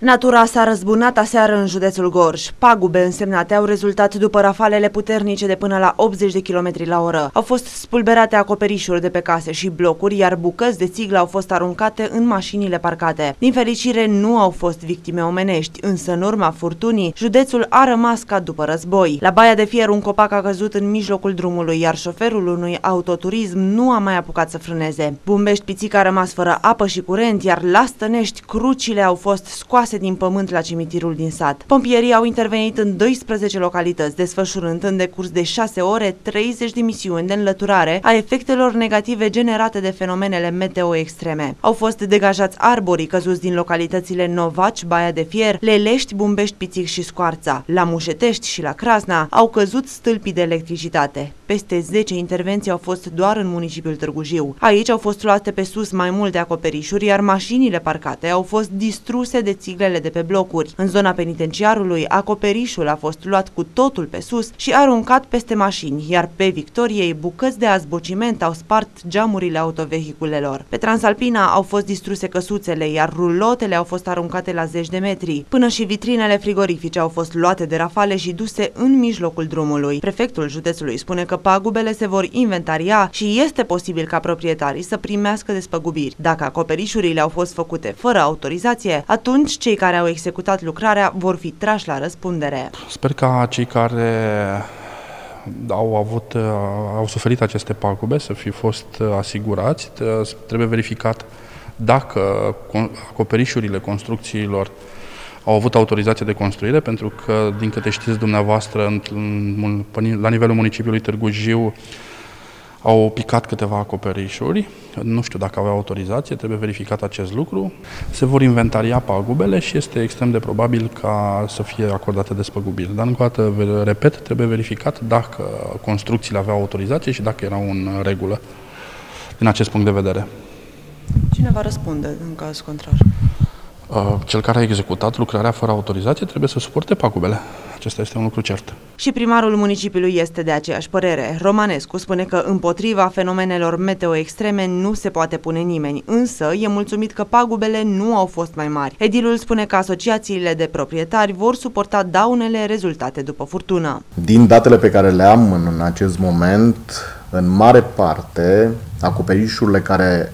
Natura s-a răzbunat aseară în județul Gorj. Pagube însemnate au rezultat după rafalele puternice de până la 80 de km la oră. Au fost spulberate acoperișuri de pe case și blocuri, iar bucăți de țiglă au fost aruncate în mașinile parcate. Din fericire, nu au fost victime omenești, însă în urma furtunii, județul a rămas ca după război. La Baia de Fier, un copac a căzut în mijlocul drumului, iar șoferul unui autoturism nu a mai apucat să frâneze. Bumbești Pițica a rămas fără apă și curent, iar la Stănești, crucile au fost scoase scoase din pământ la cimitirul din sat. Pompierii au intervenit în 12 localități, desfășurând în decurs de 6 ore 30 de misiuni de înlăturare a efectelor negative generate de fenomenele meteo extreme. Au fost degajați arborii căzuți din localitățile Novaci, Baia de Fier, Lelești, Bumbești, Pițic și Scoarța. La Mușetești și la Crasna au căzut stâlpii de electricitate. Peste 10 intervenții au fost doar în municipiul Târgu Jiu. Aici au fost luate pe sus mai multe acoperișuri, iar mașinile parcate au fost distruse de țigări țiglele de pe blocuri. În zona penitenciarului, acoperișul a fost luat cu totul pe sus și aruncat peste mașini, iar pe Victoriei, bucăți de azbociment au spart geamurile autovehiculelor. Pe Transalpina au fost distruse căsuțele, iar rulotele au fost aruncate la zeci de metri. Până și vitrinele frigorifice au fost luate de rafale și duse în mijlocul drumului. Prefectul județului spune că pagubele se vor inventaria și este posibil ca proprietarii să primească despăgubiri. Dacă acoperișurile au fost făcute fără autorizație, atunci cei care au executat lucrarea vor fi trași la răspundere. Sper ca cei care au avut, au suferit aceste pagube să fi fost asigurați. Trebuie verificat dacă acoperișurile construcțiilor au avut autorizație de construire, pentru că, din câte știți dumneavoastră, la nivelul municipiului Târgu Jiu, au picat câteva acoperișuri, nu știu dacă aveau autorizație, trebuie verificat acest lucru. Se vor inventaria pagubele și este extrem de probabil ca să fie acordate despăgubiri. Dar încă o dată, repet, trebuie verificat dacă construcțiile aveau autorizație și dacă erau în regulă din acest punct de vedere. Cine va răspunde în caz contrar? Uh, cel care a executat lucrarea fără autorizație trebuie să suporte pagubele. Acesta este un lucru cert. Și primarul municipiului este de aceeași părere. Romanescu spune că împotriva fenomenelor meteo extreme nu se poate pune nimeni, însă e mulțumit că pagubele nu au fost mai mari. Edilul spune că asociațiile de proprietari vor suporta daunele rezultate după furtună. Din datele pe care le am în acest moment, în mare parte, acoperișurile care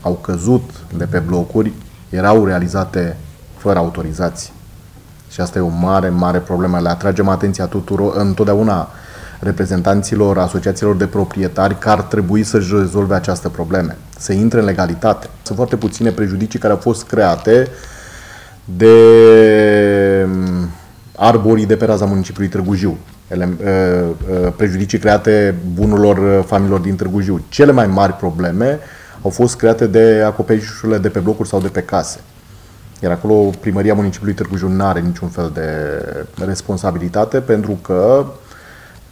au căzut de pe blocuri erau realizate fără autorizații. Și asta e o mare, mare problemă. Le atragem atenția tuturor, întotdeauna reprezentanților asociațiilor de proprietari că ar trebui să-și rezolve această probleme, să intre în legalitate. Sunt foarte puține prejudicii care au fost create de mm, arborii de pe raza municipiului Târgu Jiu, ă, ă, prejudicii create bunurilor familiilor din Târgu Jiu. Cele mai mari probleme au fost create de acoperișurile de pe blocuri sau de pe case. Iar acolo primăria municipiului Târgu Jiu nu are niciun fel de responsabilitate pentru că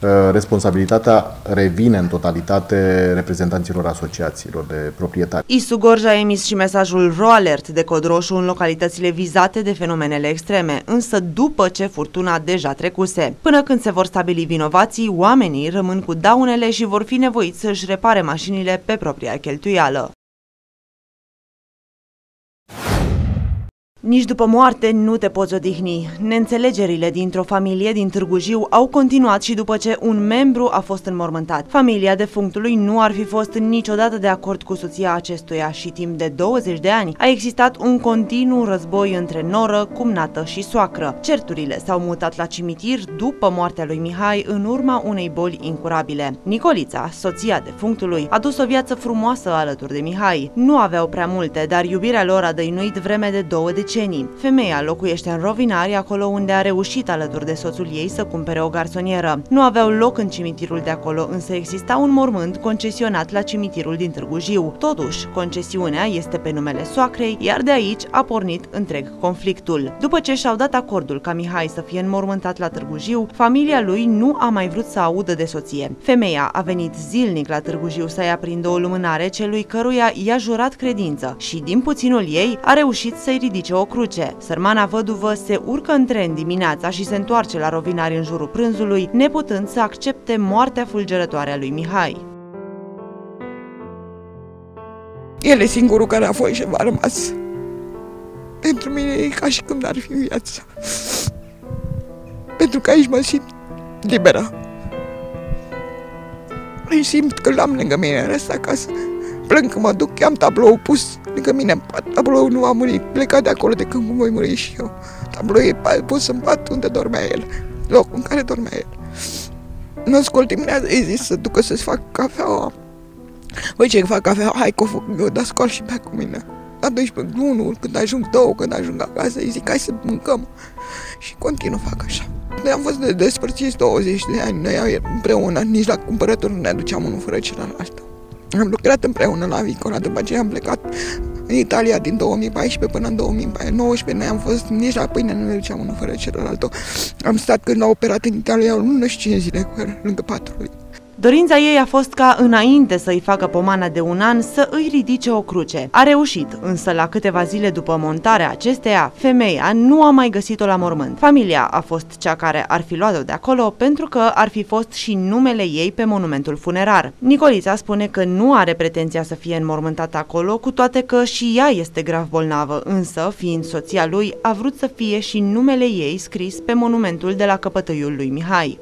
uh, responsabilitatea revine în totalitate reprezentanților asociațiilor de proprietari. Isu Gorj a emis și mesajul RoAlert de cod roșu în localitățile vizate de fenomenele extreme, însă după ce furtuna deja trecuse. Până când se vor stabili vinovații, oamenii rămân cu daunele și vor fi nevoiți să-și repare mașinile pe propria cheltuială. Nici după moarte nu te poți odihni. Neînțelegerile dintr-o familie din Târgu Jiu au continuat și după ce un membru a fost înmormântat. Familia defunctului nu ar fi fost niciodată de acord cu soția acestuia și timp de 20 de ani a existat un continuu război între noră, cumnată și soacră. Certurile s-au mutat la cimitir după moartea lui Mihai în urma unei boli incurabile. Nicolița, soția defunctului, a dus o viață frumoasă alături de Mihai. Nu aveau prea multe, dar iubirea lor a dăinuit vreme de două decenii decenii. Femeia locuiește în Rovinari, acolo unde a reușit alături de soțul ei să cumpere o garsonieră. Nu aveau loc în cimitirul de acolo, însă exista un mormânt concesionat la cimitirul din Târgu Jiu. Totuși, concesiunea este pe numele soacrei, iar de aici a pornit întreg conflictul. După ce și-au dat acordul ca Mihai să fie înmormântat la Târgu Jiu, familia lui nu a mai vrut să audă de soție. Femeia a venit zilnic la Târgu Jiu să-i aprindă o lumânare celui căruia i-a jurat credință și, din puținul ei, a reușit să-i ridice o cruce. Sărmana văduvă se urcă în tren dimineața și se întoarce la rovinari în jurul prânzului, neputând să accepte moartea fulgerătoare a lui Mihai. El e singurul care a fost și v-a rămas. Pentru mine e ca și când ar fi viața. Pentru că aici mă simt liberă. Îi simt că l-am lângă mine în ăsta acasă. Plâng că mă duc, am tablou pus lângă mine în pat. Tablou nu a murit, plecat de acolo de când voi muri și eu. Tablou e pus în pat unde dormea el, locul în care dormea el. Nu scol dimineața, îi zis să ducă să-ți fac cafeaua. Voi ce fac cafea, hai că o fac eu, dar scol și bea cu mine. La 12, unul, când ajung două, când ajung acasă, îi zic, hai să mâncăm. Și continuu fac așa. Noi am fost de despărțiți 20 de ani, noi împreună, nici la cumpărături nu ne aduceam unul fără celălalt. Am lucrat împreună la Vicola, după aceea am plecat în Italia din 2014 până în 2019. Noi am fost, nici la pâine nu ne duceam unul fără celălalt. Am stat când l-au operat în Italia o lună și 5 zile cu el, lângă patru lui. Dorința ei a fost ca înainte să-i facă pomana de un an să îi ridice o cruce. A reușit, însă la câteva zile după montarea acesteia, femeia nu a mai găsit-o la mormânt. Familia a fost cea care ar fi luat-o de acolo pentru că ar fi fost și numele ei pe monumentul funerar. Nicolița spune că nu are pretenția să fie înmormântată acolo, cu toate că și ea este grav bolnavă, însă, fiind soția lui, a vrut să fie și numele ei scris pe monumentul de la căpătăiul lui Mihai.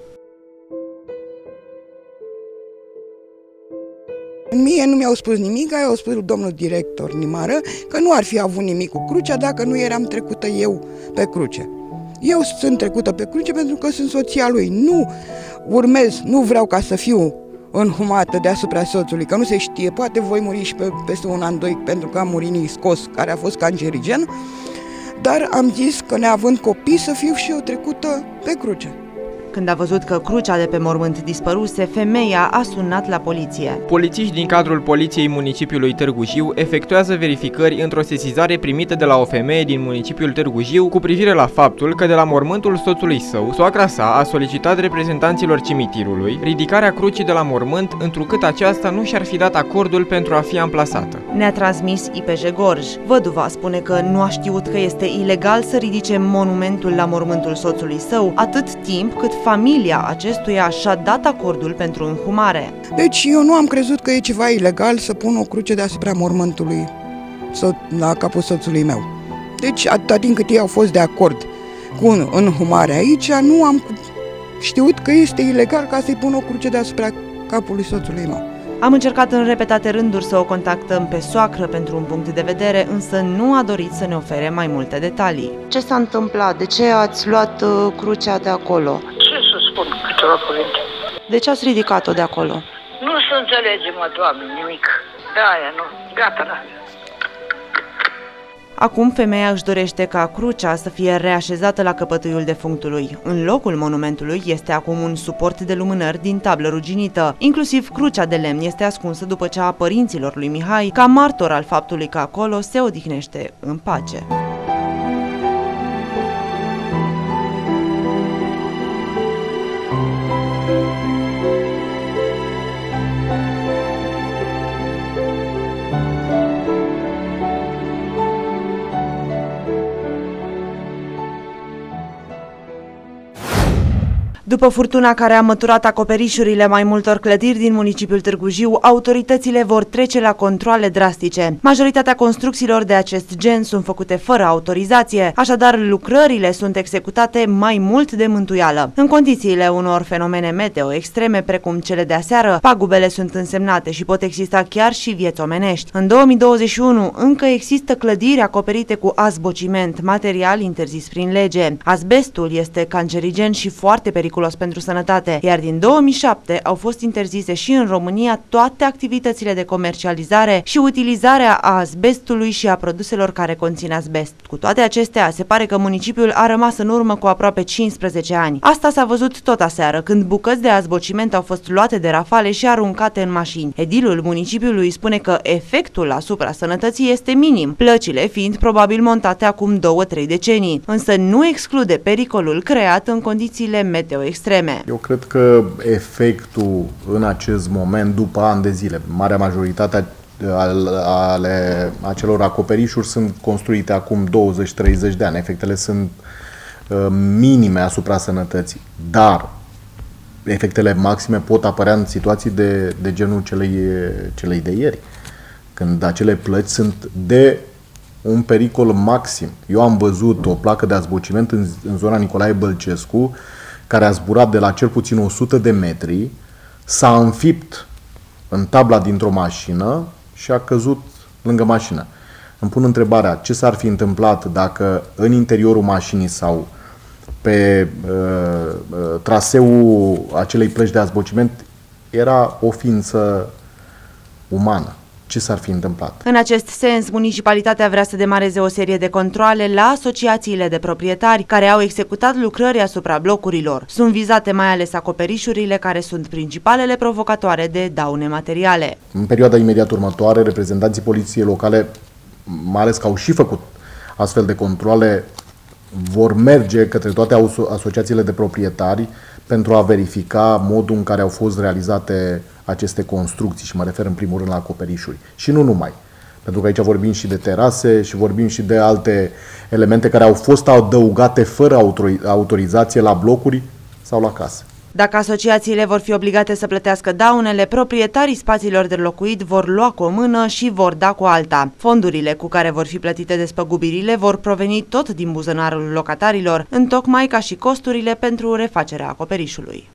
Mie nu mi-au spus nimic, au spus domnul director Nimară că nu ar fi avut nimic cu crucea dacă nu eram trecută eu pe cruce. Eu sunt trecută pe cruce pentru că sunt soția lui. Nu urmez, nu vreau ca să fiu înhumată deasupra soțului, că nu se știe, poate voi muri și pe, peste un an, doi, pentru că am murit iscos, care a fost cancerigen, dar am zis că neavând copii să fiu și eu trecută pe cruce. Când a văzut că crucea de pe mormânt dispăruse, femeia a sunat la poliție. Polițiști din cadrul Poliției Municipiului Târgu Jiu efectuează verificări într-o sesizare primită de la o femeie din municipiul Târgu Jiu cu privire la faptul că de la mormântul soțului său, soacra sa a solicitat reprezentanților cimitirului ridicarea crucii de la mormânt, întrucât aceasta nu și-ar fi dat acordul pentru a fi amplasată. Ne-a transmis IPJ Gorj. Văduva spune că nu a știut că este ilegal să ridice monumentul la mormântul soțului său, atât timp cât familia acestuia și-a dat acordul pentru înhumare. Deci eu nu am crezut că e ceva ilegal să pun o cruce deasupra mormântului la capul soțului meu. Deci atâta timp cât ei au fost de acord cu înhumarea aici, nu am știut că este ilegal ca să-i pun o cruce deasupra capului soțului meu. Am încercat în repetate rânduri să o contactăm pe soacră pentru un punct de vedere, însă nu a dorit să ne ofere mai multe detalii. Ce s-a întâmplat? De ce ați luat uh, crucea de acolo? Spun câteva cuvinte. De ce ați ridicat-o de acolo? Nu se înțelege, mă, doamne, nimic. De aia, nu. Gata, da. Acum femeia își dorește ca crucea să fie reașezată la căpătâiul defunctului. În locul monumentului este acum un suport de lumânări din tablă ruginită. Inclusiv crucea de lemn este ascunsă după cea a părinților lui Mihai, ca martor al faptului că acolo se odihnește în pace. După furtuna care a măturat acoperișurile mai multor clădiri din municipiul Târgu Jiu, autoritățile vor trece la controle drastice. Majoritatea construcțiilor de acest gen sunt făcute fără autorizație, așadar lucrările sunt executate mai mult de mântuială. În condițiile unor fenomene meteo extreme precum cele de aseară, pagubele sunt însemnate și pot exista chiar și vieți omenești. În 2021 încă există clădiri acoperite cu azbociment, material interzis prin lege. Azbestul este cancerigen și foarte periculos periculos pentru sănătate, iar din 2007 au fost interzise și în România toate activitățile de comercializare și utilizarea a asbestului și a produselor care conțin asbest. Cu toate acestea, se pare că municipiul a rămas în urmă cu aproape 15 ani. Asta s-a văzut tot aseară, când bucăți de azbociment au fost luate de rafale și aruncate în mașini. Edilul municipiului spune că efectul asupra sănătății este minim, plăcile fiind probabil montate acum 2-3 decenii, însă nu exclude pericolul creat în condițiile meteo extreme. Eu cred că efectul în acest moment, după ani de zile, marea majoritate ale acelor acoperișuri sunt construite acum 20-30 de ani. Efectele sunt uh, minime asupra sănătății, dar efectele maxime pot apărea în situații de, de genul celei, celei de ieri, când acele plăci sunt de un pericol maxim. Eu am văzut o placă de azbociment în, în zona Nicolae Bălcescu, care a zburat de la cel puțin 100 de metri, s-a înfipt în tabla dintr-o mașină și a căzut lângă mașină. Îmi pun întrebarea, ce s-ar fi întâmplat dacă în interiorul mașinii sau pe uh, uh, traseul acelei plăci de azbociment era o ființă umană ce s-ar fi întâmplat. În acest sens, municipalitatea vrea să demareze o serie de controle la asociațiile de proprietari care au executat lucrări asupra blocurilor. Sunt vizate mai ales acoperișurile care sunt principalele provocatoare de daune materiale. În perioada imediat următoare, reprezentanții poliției locale, mai ales că au și făcut astfel de controle, vor merge către toate asociațiile de proprietari pentru a verifica modul în care au fost realizate aceste construcții și mă refer în primul rând la acoperișuri. Și nu numai. Pentru că aici vorbim și de terase și vorbim și de alte elemente care au fost adăugate fără autorizație la blocuri sau la case. Dacă asociațiile vor fi obligate să plătească daunele, proprietarii spațiilor de locuit vor lua cu o mână și vor da cu alta. Fondurile cu care vor fi plătite despăgubirile vor proveni tot din buzănarul locatarilor, întocmai ca și costurile pentru refacerea acoperișului.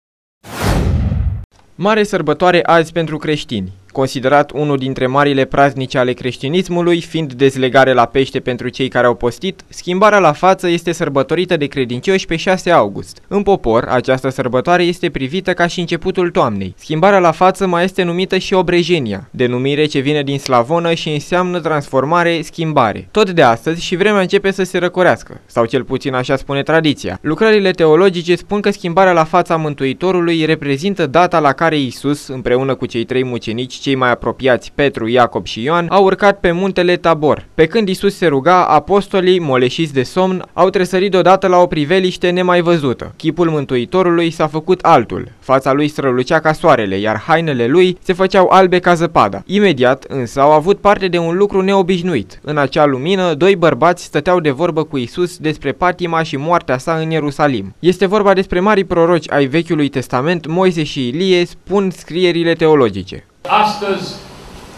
Mare sărbătoare azi pentru creștini considerat unul dintre marile praznici ale creștinismului, fiind dezlegare la pește pentru cei care au postit, schimbarea la față este sărbătorită de credincioși pe 6 august. În popor, această sărbătoare este privită ca și începutul toamnei. Schimbarea la față mai este numită și obrejenia, denumire ce vine din slavonă și înseamnă transformare, schimbare. Tot de astăzi și vremea începe să se răcorească, sau cel puțin așa spune tradiția. Lucrările teologice spun că schimbarea la fața Mântuitorului reprezintă data la care Isus, împreună cu cei trei mucenici cei mai apropiați, Petru, Iacob și Ioan, au urcat pe muntele Tabor. Pe când Isus se ruga, apostolii, moleșiți de somn, au tresărit deodată la o priveliște nemai văzută. Chipul Mântuitorului s-a făcut altul. Fața lui strălucea ca soarele, iar hainele lui se făceau albe ca zăpada. Imediat, însă, au avut parte de un lucru neobișnuit. În acea lumină, doi bărbați stăteau de vorbă cu Isus despre patima și moartea sa în Ierusalim. Este vorba despre mari proroci ai Vechiului Testament, Moise și Ilie, spun scrierile teologice. Astăzi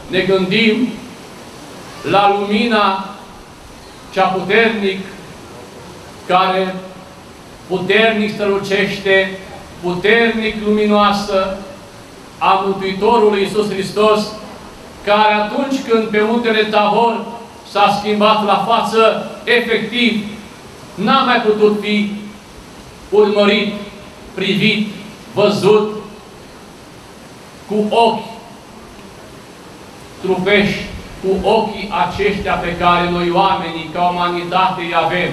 ne gândim la lumina cea puternic care puternic strălucește, puternic luminoasă a Mântuitorului Iisus Hristos, care atunci când pe muntele Tabor s-a schimbat la față, efectiv, n-a mai putut fi urmărit, privit, văzut cu ochi trupești cu ochii aceștia pe care noi oamenii, ca umanitate, îi avem.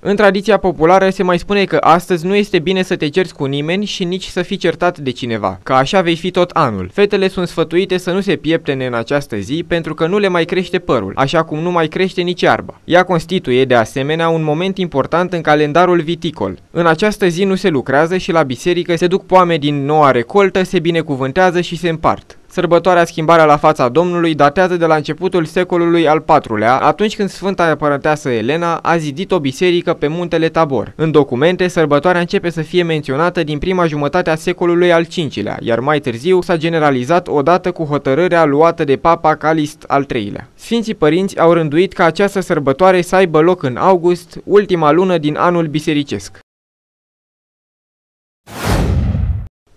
În tradiția populară se mai spune că astăzi nu este bine să te cerți cu nimeni și nici să fii certat de cineva, că așa vei fi tot anul. Fetele sunt sfătuite să nu se pieptene în această zi pentru că nu le mai crește părul, așa cum nu mai crește nici iarba. Ea constituie, de asemenea, un moment important în calendarul viticol. În această zi nu se lucrează și la biserică se duc poame din noua recoltă, se binecuvântează și se împart. Sărbătoarea Schimbarea la fața Domnului datează de la începutul secolului al IV-lea, atunci când Sfânta Părăteasă Elena a zidit o biserică pe muntele Tabor. În documente, sărbătoarea începe să fie menționată din prima jumătate a secolului al V-lea, iar mai târziu s-a generalizat odată cu hotărârea luată de Papa Calist al III-lea. Sfinții părinți au rânduit ca această sărbătoare să aibă loc în august, ultima lună din anul bisericesc.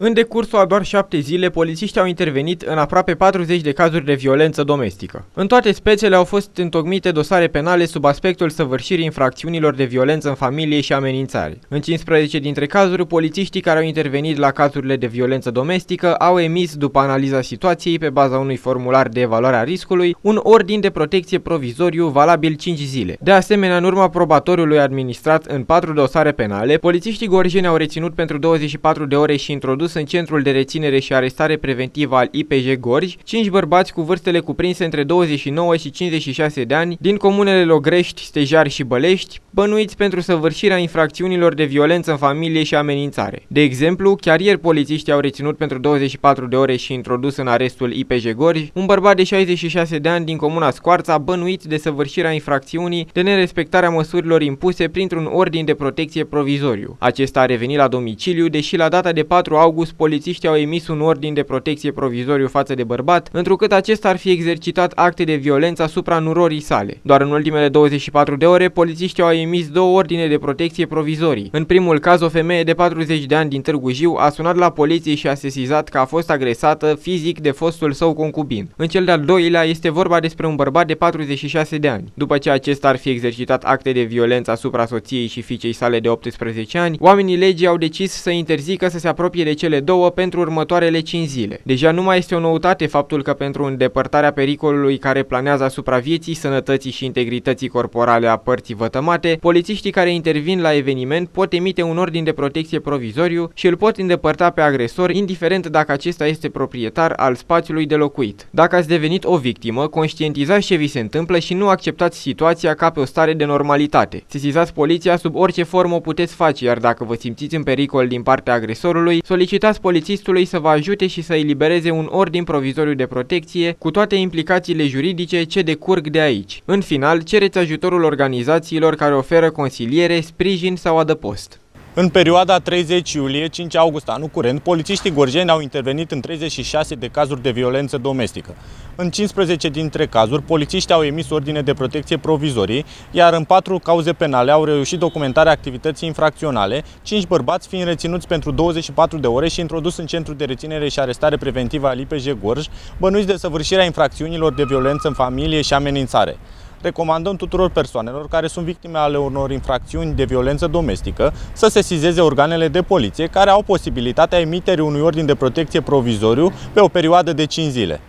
În decursul a doar șapte zile, polițiștii au intervenit în aproape 40 de cazuri de violență domestică. În toate spețele au fost întocmite dosare penale sub aspectul săvârșirii infracțiunilor de violență în familie și amenințare. În 15 dintre cazuri, polițiștii care au intervenit la cazurile de violență domestică au emis, după analiza situației pe baza unui formular de evaluare a riscului, un ordin de protecție provizoriu valabil 5 zile. De asemenea, în urma probatoriului administrat în 4 dosare penale, polițiștii gorjeni au reținut pentru 24 de ore și introdus dus în centrul de reținere și arestare preventivă al IPJ Gorj, 5 bărbați cu vârstele cuprinse între 29 și 56 de ani din comunele Logrești, Stejar și Bălești, bănuiți pentru săvârșirea infracțiunilor de violență în familie și amenințare. De exemplu, chiar ieri polițiștii au reținut pentru 24 de ore și introdus în arestul IPJ Gorj un bărbat de 66 de ani din comuna Scoarța bănuit de săvârșirea infracțiunii de nerespectarea măsurilor impuse printr-un ordin de protecție provizoriu. Acesta a revenit la domiciliu, deși la data de 4 august august, polițiștii au emis un ordin de protecție provizoriu față de bărbat, întrucât acesta ar fi exercitat acte de violență asupra nurorii sale. Doar în ultimele 24 de ore, polițiștii au emis două ordine de protecție provizorii. În primul caz, o femeie de 40 de ani din Târgu Jiu a sunat la poliție și a sesizat că a fost agresată fizic de fostul său concubin. În cel de-al doilea este vorba despre un bărbat de 46 de ani. După ce acesta ar fi exercitat acte de violență asupra soției și fiicei sale de 18 ani, oamenii legii au decis să interzică să se apropie de cele două pentru următoarele 5 zile. Deja nu mai este o noutate faptul că pentru îndepărtarea pericolului care planează asupra vieții, sănătății și integrității corporale a părții vătămate, polițiștii care intervin la eveniment pot emite un ordin de protecție provizoriu și îl pot îndepărta pe agresor, indiferent dacă acesta este proprietar al spațiului de locuit. Dacă ați devenit o victimă, conștientizați ce vi se întâmplă și nu acceptați situația ca pe o stare de normalitate. Sesizați poliția sub orice formă o puteți face, iar dacă vă simțiți în pericol din partea agresorului, solicitați polițistului să vă ajute și să elibereze un ordin provizoriu de protecție cu toate implicațiile juridice ce decurg de aici. În final, cereți ajutorul organizațiilor care oferă consiliere, sprijin sau adăpost. În perioada 30 iulie-5 august anul curent, polițiștii gorjeni au intervenit în 36 de cazuri de violență domestică. În 15 dintre cazuri, polițiștii au emis ordine de protecție provizorii, iar în 4 cauze penale au reușit documentarea activității infracționale, 5 bărbați fiind reținuți pentru 24 de ore și introdus în centru de reținere și arestare preventivă al IPJ Gorj, bănuiți de săvârșirea infracțiunilor de violență în familie și amenințare recomandăm tuturor persoanelor care sunt victime ale unor infracțiuni de violență domestică să sesizeze organele de poliție care au posibilitatea emiterii unui ordin de protecție provizoriu pe o perioadă de 5 zile.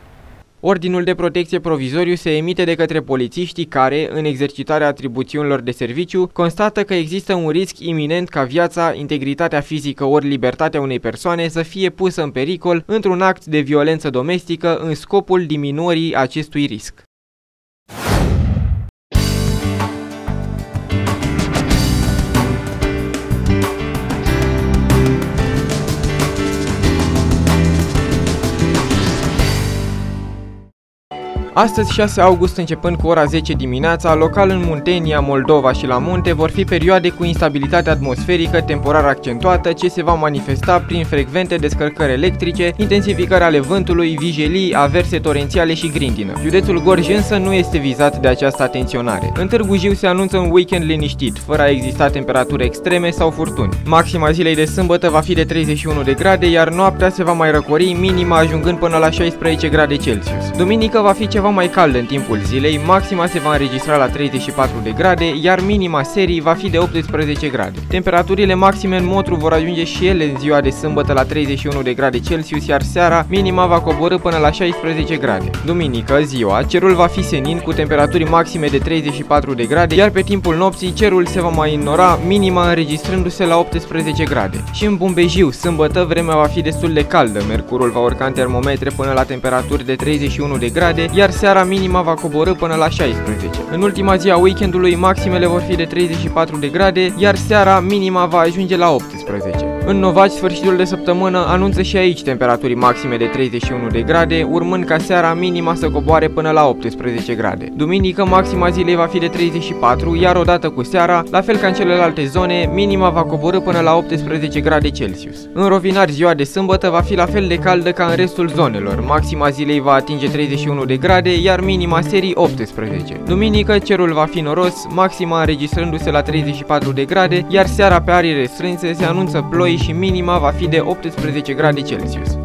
Ordinul de protecție provizoriu se emite de către polițiștii care, în exercitarea atribuțiunilor de serviciu, constată că există un risc iminent ca viața, integritatea fizică ori libertatea unei persoane să fie pusă în pericol într-un act de violență domestică în scopul diminuării acestui risc. Astăzi, 6 august, începând cu ora 10 dimineața, local în Muntenia, Moldova și la munte vor fi perioade cu instabilitate atmosferică temporar accentuată ce se va manifesta prin frecvente descărcări electrice, intensificări ale vântului, vijelii, averse torențiale și grindină. Județul Gorj însă nu este vizat de această atenționare. În Târgu Jiu se anunță un weekend liniștit, fără a exista temperaturi extreme sau furtuni. Maxima zilei de sâmbătă va fi de 31 de grade, iar noaptea se va mai răcori, minima ajungând până la 16 grade Celsius. Duminică va fi ceva ceva mai cald în timpul zilei, maxima se va înregistra la 34 de grade, iar minima serii va fi de 18 grade. Temperaturile maxime în Motru vor ajunge și ele în ziua de sâmbătă la 31 de grade Celsius, iar seara minima va coborâ până la 16 grade. Duminică, ziua, cerul va fi senin cu temperaturi maxime de 34 de grade, iar pe timpul nopții cerul se va mai înnora, minima înregistrându-se la 18 grade. Și în Bumbejiu, sâmbătă, vremea va fi destul de caldă, mercurul va urca în termometre până la temperaturi de 31 de grade, iar seara minima va coborâ până la 16. În ultima zi a weekendului maximele vor fi de 34 de grade, iar seara minima va ajunge la 18. În Novaci, sfârșitul de săptămână anunță și aici temperaturi maxime de 31 de grade, urmând ca seara minima să coboare până la 18 grade. Duminică, maxima zilei va fi de 34, iar odată cu seara, la fel ca în celelalte zone, minima va coborâ până la 18 grade Celsius. În Rovinari, ziua de sâmbătă va fi la fel de caldă ca în restul zonelor. Maxima zilei va atinge 31 de grade, iar minima serii 18. Duminică, cerul va fi noros, maxima înregistrându-se la 34 de grade, iar seara pe arii restrânse se anunță ploi și minima va fi de 18 grade Celsius.